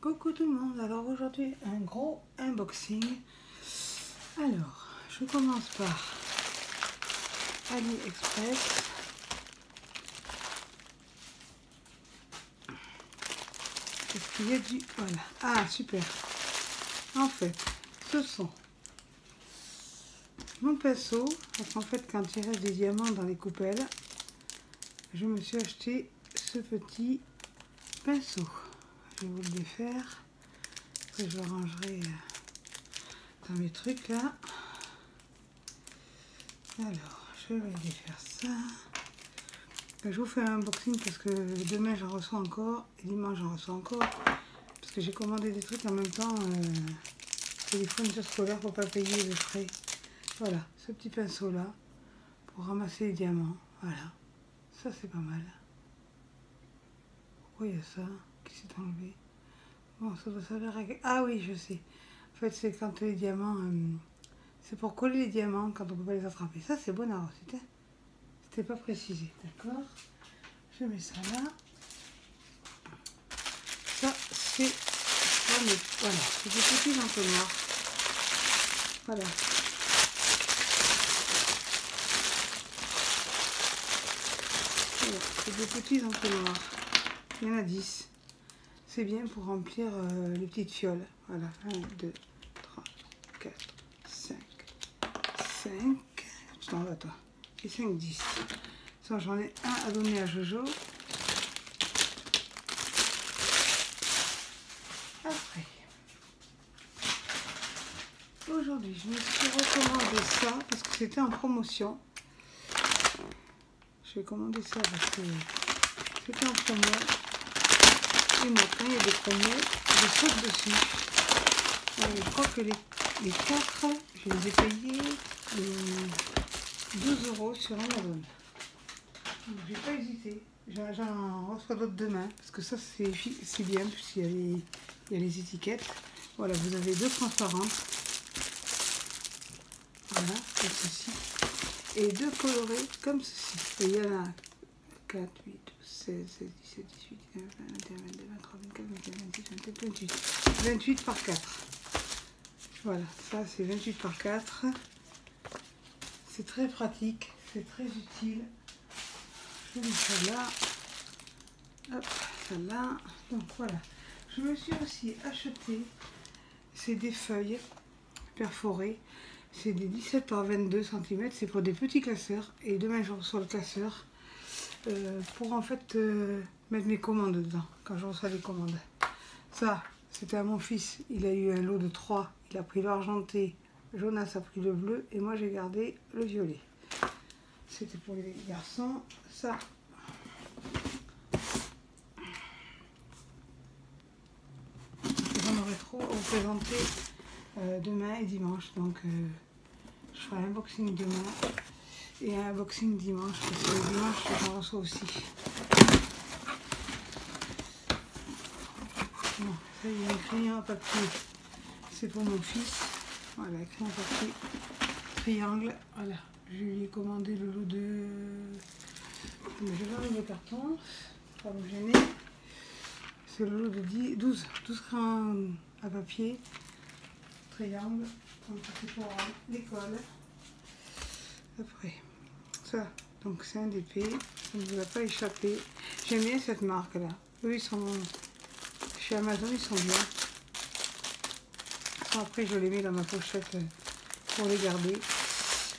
Coucou tout le monde, alors aujourd'hui un gros unboxing. Alors, je commence par AliExpress. Est-ce qu'il y a du... Voilà. Ah, super. En fait, ce sont mon pinceau. Parce qu'en fait, quand il reste des diamants dans les coupelles, je me suis acheté ce petit pinceau. Vais vous le défaire. Après, je le rangerai euh, dans mes trucs là. Alors, je vais défaire ça. Je vous fais un unboxing parce que demain j'en reçois encore et dimanche j'en reçois encore. Parce que j'ai commandé des trucs en même temps. Euh, téléphone scolaire pour pas payer les frais. Voilà, ce petit pinceau là pour ramasser les diamants. Voilà, ça c'est pas mal. Pourquoi il y a ça? S'est enlevé Bon, ça doit servir à... Ah oui, je sais. En fait, c'est quand les diamants... Euh, c'est pour coller les diamants quand on peut pas les attraper. Ça, c'est bon à c'était C'était pas précisé, d'accord Je mets ça là. Ça, c'est... Voilà, c'est des petits entonnoirs. Voilà, c'est des petits entonnoirs. Il y en a 10. C'est bien pour remplir euh, les petites fioles. Voilà, 1, 2, 3, 4, 5, 5. Tu t'en vas toi. Et 5, 10. Ça, j'en ai un à donner à Jojo. Après. Aujourd'hui, je me suis recommandé ça parce que c'était en promotion. Je vais commander ça parce que c'était en promotion et il y a des promos, je saute dessus. je crois que les, les 4, je les ai payés 12 euros sur Amazon. Je n'ai pas hésité. J'en reçois d'autres demain, parce que ça c'est bien, puisqu'il y, y, a les étiquettes. Voilà, vous avez deux transparentes. Voilà, comme ceci. Et deux colorés comme ceci. Et il y en a 4, 8, 16, 17, 18, 19, 20, 21, 22, 23, 24, 25, 26, 27, 28. 28 par 4. Voilà, ça c'est 28 par 4. C'est très pratique, c'est très utile. Je mets ça là. Hop, ça là. Donc voilà. Je me suis aussi acheté, c'est des feuilles perforées. C'est des 17 par 22 cm, c'est pour des petits classeurs. Et demain je reçois le classeur euh, pour en fait euh, mettre mes commandes dedans quand je reçois les commandes. Ça, c'était à mon fils. Il a eu un lot de 3. Il a pris l'argenté. Jonas a pris le bleu et moi j'ai gardé le violet. C'était pour les garçons. Ça. J'en aurai trop à vous présenter euh, demain et dimanche. Donc je ferai un unboxing demain et un unboxing dimanche, parce que dimanche, aussi. Bon, ça y est, un crayon à papier, c'est pour mon fils. Voilà, crayon à papier, triangle, voilà. Je lui ai commandé le lot de... Je vais le carton, pas me gêner. C'est le lot de 10, 12, 12 crayons à papier, triangle, pour l'école. Après, donc c'est un DP, ça ne vous a pas échappé. J'aime bien cette marque là. Eux ils sont chez Amazon, ils sont bien. Après je les mets dans ma pochette euh, pour les garder.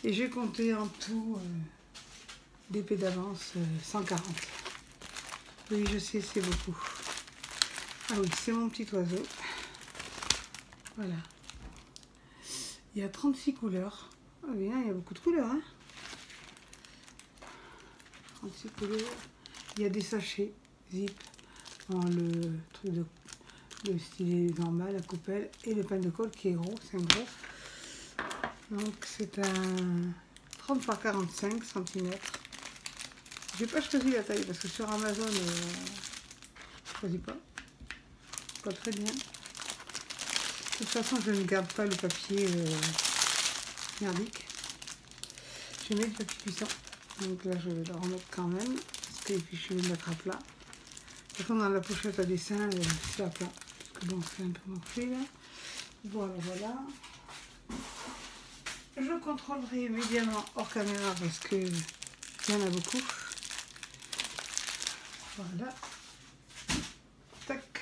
Et j'ai compté en tout euh, d'avance 140. Euh, oui je sais c'est beaucoup. Ah oui c'est mon petit oiseau. Voilà. Il y a 36 couleurs. Ah bien, il y a beaucoup de couleurs. Hein il y a des sachets zip dans le truc de le stylet normal, la coupelle et le pain de colle qui est gros, c'est un gros. Donc c'est un 30 par 45 cm. J'ai pas choisi la taille parce que sur Amazon, euh, je choisis pas. Pas très bien. De toute façon, je ne garde pas le papier euh, merdique. Je mets le papier cuisson. Donc là, je vais le remettre quand même. Parce que puis je vais le mettre à plat. Par contre, dans la pochette à dessin, c'est à plat. Parce que bon, c'est un peu morflé là. Voilà, voilà. Je contrôlerai immédiatement hors caméra parce que il y en a beaucoup. Voilà. Tac.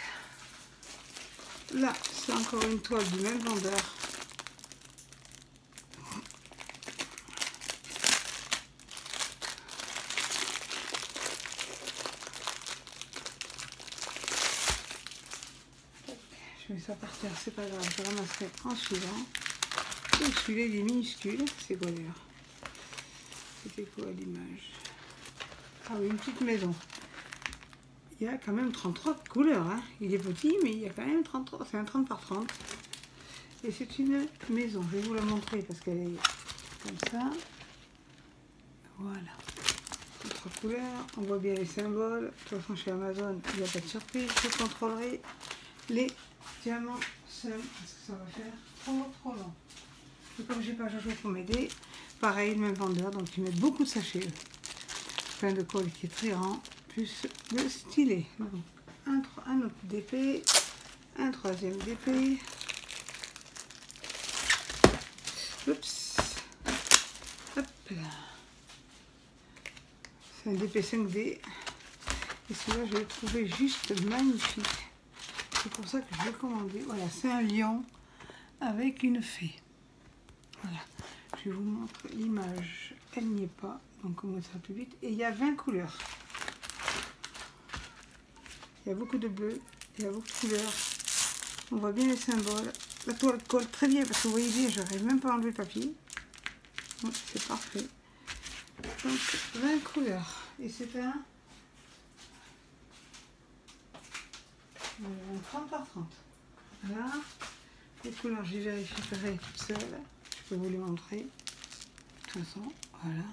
Là, c'est encore une toile du même vendeur. Je mets ça par terre, c'est pas grave, je ramasserai en suivant. Et celui-là, il est minuscule. C'est quoi d'ailleurs C'était quoi l'image? Ah oui, une petite maison. Il y a quand même 33 couleurs. Hein. Il est petit, mais il y a quand même 33. C'est un 30 par 30. Et c'est une maison. Je vais vous la montrer parce qu'elle est comme ça. Voilà. Trois couleurs. On voit bien les symboles. De toute façon, chez Amazon, il n'y a pas de surprise. Je contrôlerai les diamants seuls parce que ça va faire? Trop trop long. Et comme j'ai pas Jojo pour m'aider, pareil, le même vendeur, donc ils mettent beaucoup de sachets. Plein de colle qui est très grand, plus le stylet. Donc, un, un autre DP, un troisième DP. Oups. Hop là. C'est un DP 5D. Et celui-là, je l'ai trouvé juste magnifique. C'est pour ça que je l'ai commandé. Voilà, c'est un lion avec une fée. Voilà, je vous montre l'image. Elle n'y est pas, donc on mettra plus vite. Et il y a 20 couleurs. Il y a beaucoup de bleu, il y a beaucoup de couleurs. On voit bien les symboles. La toile colle très bien parce que vous voyez bien, j'arrive même pas à enlever le papier. C'est parfait. Donc 20 couleurs. Et c'est un, 30 par 30. Voilà. Les couleurs, j'y vérifierai toute seule peux vous les montrer. De toute façon, voilà.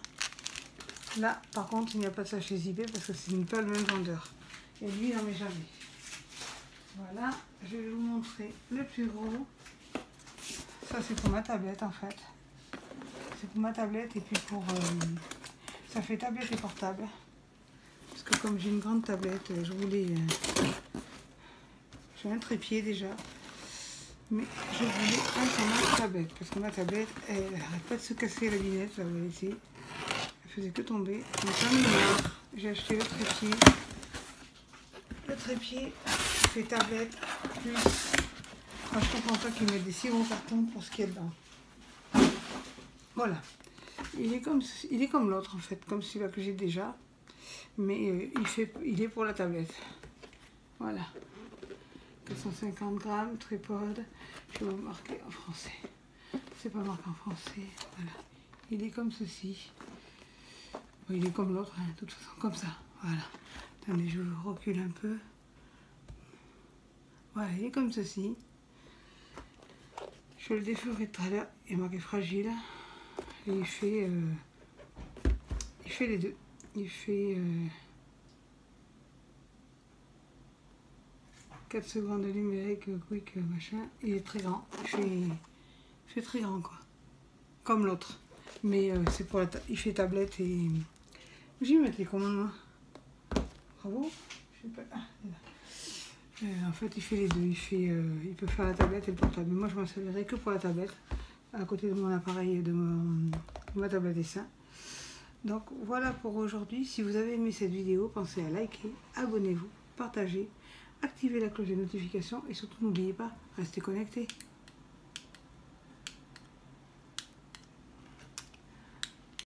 Là, par contre, il n'y a pas de sachet zippé parce que ce n'est pas le même vendeur. Et lui, il n'en met jamais. Voilà, je vais vous montrer le plus gros. Ça, c'est pour ma tablette, en fait. C'est pour ma tablette et puis pour... Euh, ça fait tablette et portable. Parce que comme j'ai une grande tablette, je voulais... Euh, un trépied déjà. Mais je voulais un ma tablette, parce que ma tablette, elle n'arrête pas de se casser la lunette, là vous voyez. Elle faisait que tomber. J'ai acheté le trépied. Le trépied fait tablette, plus... Je comprends pas qu'ils mettent des si gros cartons pour ce qu'il y a dedans. Voilà. Il est comme, il est comme l'autre en fait, comme celui-là que j'ai déjà. Mais euh, il, fait, il est pour la tablette. Voilà. 250 grammes, tripode. Je vais vous marquer en français. C'est pas marqué en français. Voilà. Il est comme ceci. il est comme l'autre, hein, de toute façon, comme ça. Voilà. Attendez, je vous recule un peu. Voilà, il est comme ceci. Je le défourerai tout à l'heure. Il est marqué fragile. Et il fait... Euh, il fait les deux. Il fait... Euh, 4 secondes de numérique, quick, machin. Il est très grand. Il fait, très grand, quoi. Comme l'autre. Mais euh, c'est pour la il fait tablette et... J'y mettre les commandes. Bravo. Je. Ah, euh, en fait, il fait les deux. Il, fait, euh, il peut faire la tablette et le portable. Mais moi, je m'en servirai que pour la tablette. À côté de mon appareil, de, mon, de ma tablette dessin. Donc voilà pour aujourd'hui. Si vous avez aimé cette vidéo, pensez à liker, abonnez-vous, partagez activez la cloche de notification et surtout n'oubliez pas, restez connectés.